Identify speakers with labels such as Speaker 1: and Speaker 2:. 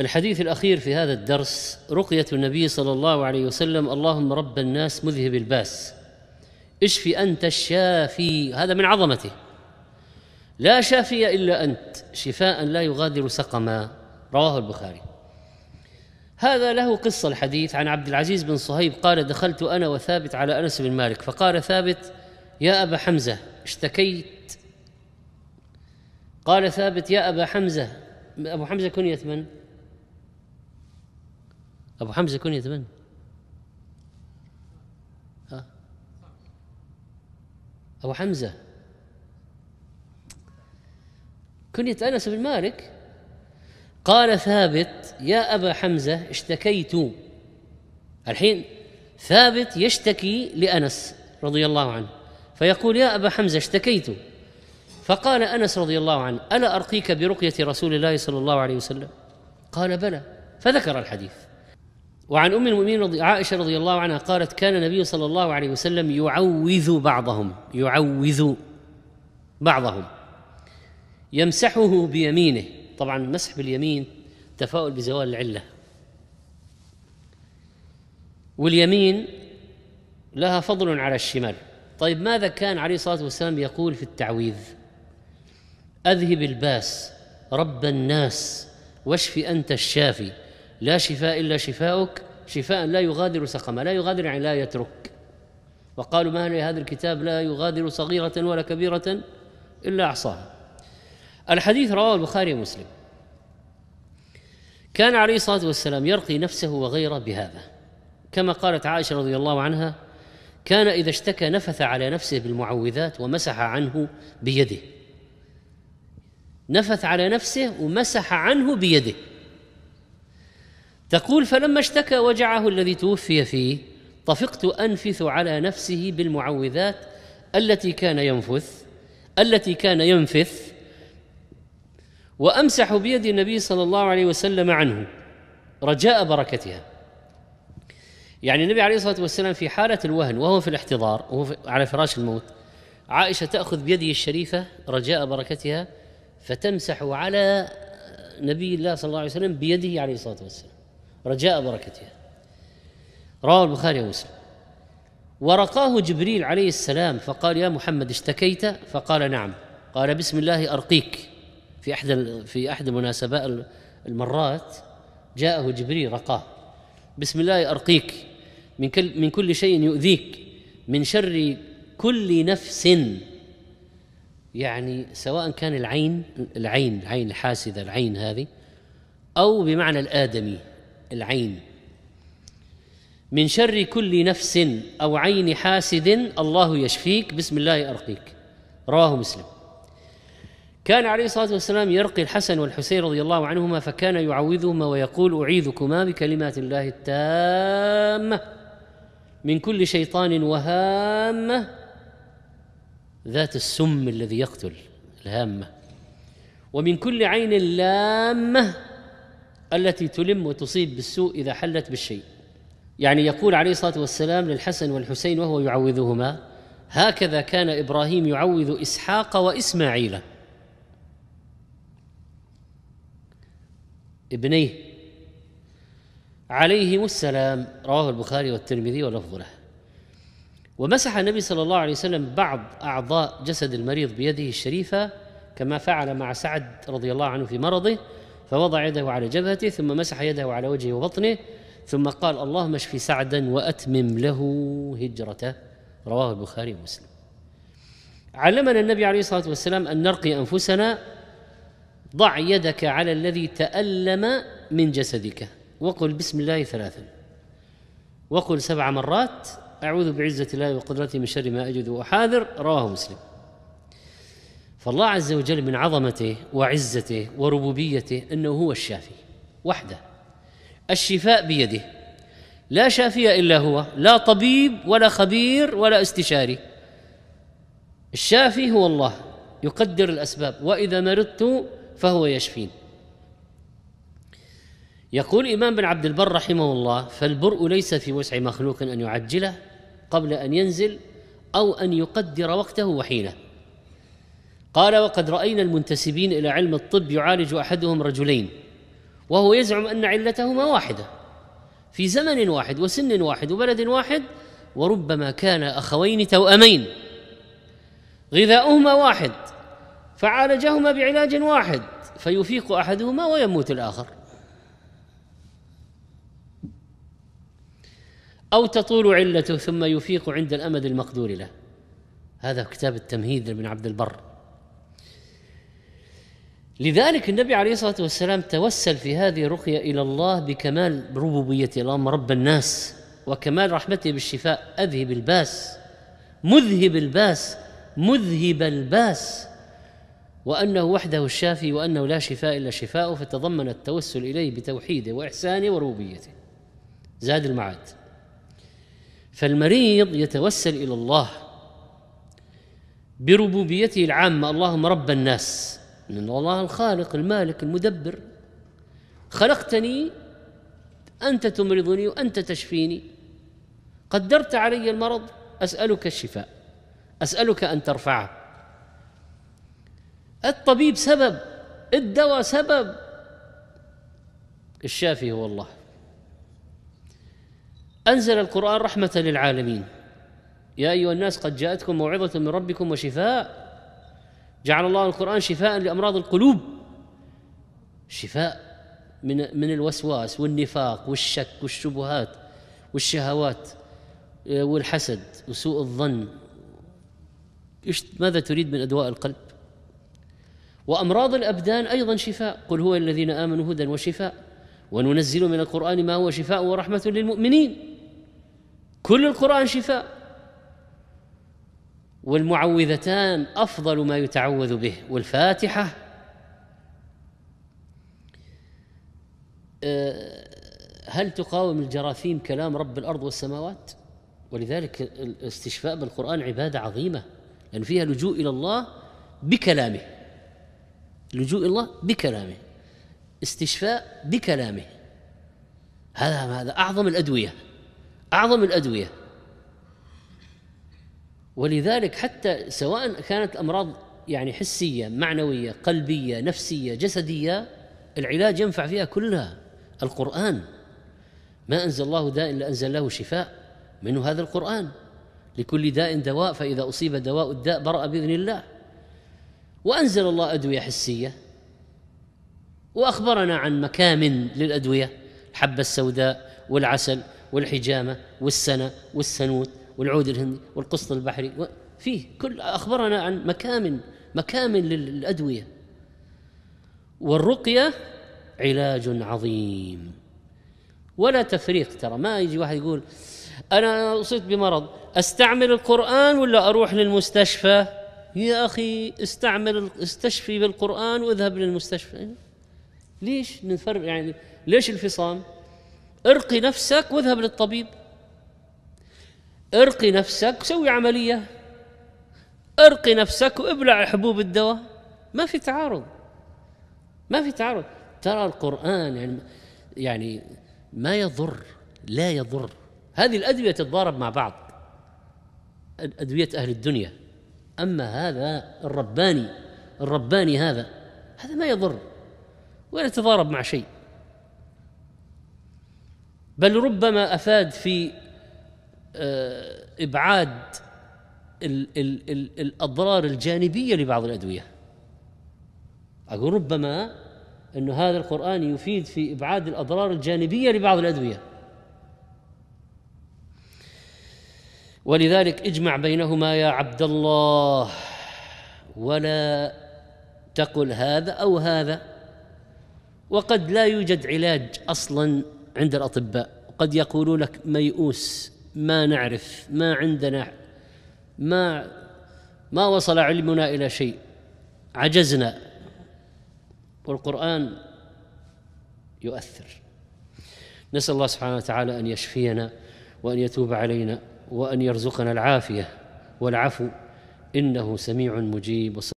Speaker 1: الحديث الأخير في هذا الدرس رقية النبي صلى الله عليه وسلم اللهم رب الناس مذهب الباس. اشفي أنت الشافي؟ هذا من عظمته. لا شافي إلا أنت شفاء لا يغادر سقما. رواه البخاري. هذا له قصة الحديث عن عبد العزيز بن صهيب قال دخلت أنا وثابت على أنس بن مالك. فقال ثابت يا أبا حمزة اشتكيت. قال ثابت يا أبا حمزة أبو حمزة كنيه من؟ أبو حمزة كنية من؟ ها؟ أبو حمزة كنية أنس بن مالك قال ثابت يا أبا حمزة اشتكيت الحين ثابت يشتكي لأنس رضي الله عنه فيقول يا أبا حمزة اشتكيت فقال أنس رضي الله عنه ألا أرقيك برقية رسول الله صلى الله عليه وسلم؟ قال بلى. فذكر الحديث. وعن أم المؤمنين رضي عائشة رضي الله عنها قالت كان النبي صلى الله عليه وسلم يعوذ بعضهم يعوذ بعضهم. يمسحه بيمينه. طبعا مسح باليمين تفاؤل بزوال العلة. واليمين لها فضل على الشمال. طيب ماذا كان عليه الصلاة والسلام يقول في التعويذ؟ أذهب الباس رب الناس واشف أنت الشافي. لا شفاء إلا شفاؤك شفاء لا يغادر سقما لا يغادر يعني لا يترك. وقالوا ما هذا الكتاب لا يغادر صغيرة ولا كبيرة إلا أحصاها الحديث رواه البخاري ومسلم. كان عليه الصلاة والسلام يرقي نفسه وغيره بهذا. كما قالت عائشة رضي الله عنها كان إذا اشتكى نفث على نفسه بالمعوذات ومسح عنه بيده. نفث على نفسه ومسح عنه بيده. تقول فلما اشتكى وجعه الذي توفي فيه طفقت أنفث على نفسه بالمعوذات التي كان ينفث التي كان ينفث وأمسح بيد النبي صلى الله عليه وسلم عنه رجاء بركتها. يعني النبي عليه الصلاة والسلام في حالة الوهن وهو في الاحتضار وهو على فراش الموت عائشة تأخذ بيده الشريفة رجاء بركتها فتمسح على نبي الله صلى الله عليه وسلم بيده عليه الصلاة والسلام. رجاء بركتها رواه البخاري ومسلم. ورقاه جبريل عليه السلام فقال يا محمد اشتكيت؟ فقال نعم. قال بسم الله أرقيك. في أحد في أحد المناسبات المرات جاءه جبريل رقاه بسم الله أرقيك. من كل من كل شيء يؤذيك. من شر كل نفس يعني سواء كان العين العين العين الحاسدة العين هذه أو بمعنى الآدمي العين. من شر كل نفس أو عين حاسد الله يشفيك بسم الله ارقيك رواه مسلم. كان عليه الصلاة والسلام يرقي الحسن والحسين رضي الله عنهما فكان يعوذهما ويقول أعيذكما بكلمات الله التامة من كل شيطان وهامة ذات السم الذي يقتل الهامة. ومن كل عين لامة التي تلم وتصيب بالسوء إذا حلت بالشيء. يعني يقول عليه الصلاة والسلام للحسن والحسين وهو يعوذهما هكذا كان إبراهيم يعوذ إسحاق وإسماعيل. ابنيه عليهم السلام رواه البخاري والترمذي واللفظ له. ومسح النبي صلى الله عليه وسلم بعض أعضاء جسد المريض بيده الشريفة كما فعل مع سعد رضي الله عنه في مرضه فوضع يده على جبهته ثم مسح يده على وجهه وبطنه ثم قال اللهم اشف سعدا وأتمم له هجرته رواه البخاري ومسلم. علمنا النبي عليه الصلاة والسلام أن نرقي أنفسنا ضع يدك على الذي تألم من جسدك وقل بسم الله ثلاثا وقل سبع مرات أعوذ بعزة الله وقدرته من شر ما أجد وأحاذر رواه مسلم. فالله عز وجل من عظمته وعزته وربوبيته إنه هو الشافي وحده. الشفاء بيده. لا شافي إلا هو لا طبيب ولا خبير ولا استشاري. الشافي هو الله يقدر الأسباب وإذا مرضت فهو يشفين. يقول الامام بن عبد البر رحمه الله فالبرء ليس في وسع مخلوق أن يعجله قبل أن ينزل أو أن يقدر وقته وحينه قال وقد رأينا المنتسبين إلى علم الطب يعالج أحدهم رجلين وهو يزعم أن علتهما واحدة في زمن واحد وسن واحد وبلد واحد وربما كان أخوين توأمين غذاؤهما واحد فعالجهما بعلاج واحد فيفيق أحدهما ويموت الآخر. أو تطول علته ثم يفيق عند الأمد المقدور له. هذا كتاب التمهيد لابن عبد البر. لذلك النبي عليه الصلاة والسلام توسل في هذه الرقية إلى الله بكمال ربوبيته. اللهم رب الناس وكمال رحمته بالشفاء. أذهب الباس مذهب الباس مذهب الباس. وأنه وحده الشافي وأنه لا شفاء إلا شفاؤه فتضمن التوسل إليه بتوحيده وإحسانه وربوبيته. زاد المعاد. فالمريض يتوسل إلى الله بربوبيته العامة. اللهم رب الناس. ان الله الخالق المالك المدبر. خلقتني أنت تمرضني وأنت تشفيني. قدرت علي المرض أسألك الشفاء. أسألك أن ترفعه. الطبيب سبب الدواء سبب. الشافي هو الله. أنزل القرآن رحمة للعالمين. يا أيها الناس قد جاءتكم موعظة من ربكم وشفاء. جعل الله القرآن شفاء لأمراض القلوب. شفاء من من الوسواس والنفاق والشك والشبهات والشهوات والحسد وسوء الظن. ماذا تريد من أدواء القلب؟ وأمراض الأبدان أيضا شفاء. قل هو الذين آمنوا هدى وشفاء. وننزل من القرآن ما هو شفاء ورحمة للمؤمنين. كل القرآن شفاء. والمعوذتان أفضل ما يتعوذ به. والفاتحة أه، هل تقاوم الجراثيم كلام رب الأرض والسماوات؟ ولذلك الاستشفاء بالقرآن عبادة عظيمة لأن فيها لجوء إلى الله بكلامه. لجوء الله بكلامه. استشفاء بكلامه. هذا هذا أعظم الأدوية. أعظم الأدوية. ولذلك حتى سواء كانت أمراض يعني حسية معنوية قلبية نفسية جسدية العلاج ينفع فيها كلها. القرآن. ما أنزل الله داء إلا أنزل له شفاء منه هذا القرآن. لكل داء دواء فإذا أصيب دواء الداء برأ بإذن الله. وأنزل الله أدوية حسية. وأخبرنا عن مكامن للأدوية. الحبة السوداء والعسل والحجامة والسنة والسنوت والعود الهندي والقسط البحري فيه كل أخبرنا عن مكامن مكامن للأدوية. والرقية علاج عظيم. ولا تفريق ترى ما يجي واحد يقول أنا أصبت بمرض أستعمل القرآن ولا أروح للمستشفى؟ يا أخي استعمل استشفي بالقرآن واذهب للمستشفى. ليش نفرق يعني؟ ليش الفصام؟ ارقي نفسك واذهب للطبيب. ارقي نفسك سوي عملية. ارقي نفسك وابلع حبوب الدواء. ما في تعارض. ما في تعارض. ترى القرآن يعني يعني ما يضر لا يضر. هذه الأدوية تتضارب مع بعض. أدوية أهل الدنيا. أما هذا الرباني الرباني هذا هذا ما يضر. ولا يتضارب مع شيء. بل ربما أفاد في آه، إبعاد ال ال ال الأضرار الجانبية لبعض الأدوية. أقول ربما أن هذا القرآن يفيد في إبعاد الأضرار الجانبية لبعض الأدوية. ولذلك اجمع بينهما يا عبد الله ولا تقل هذا أو هذا وقد لا يوجد علاج أصلا عند الأطباء. قد يقولوا لك ميؤوس ما نعرف ما عندنا ما ما وصل علمنا إلى شيء. عجزنا. والقرآن يؤثر. نسأل الله سبحانه وتعالى أن يشفينا وأن يتوب علينا وأن يرزقنا العافية والعفو. إنه سميع مجيب.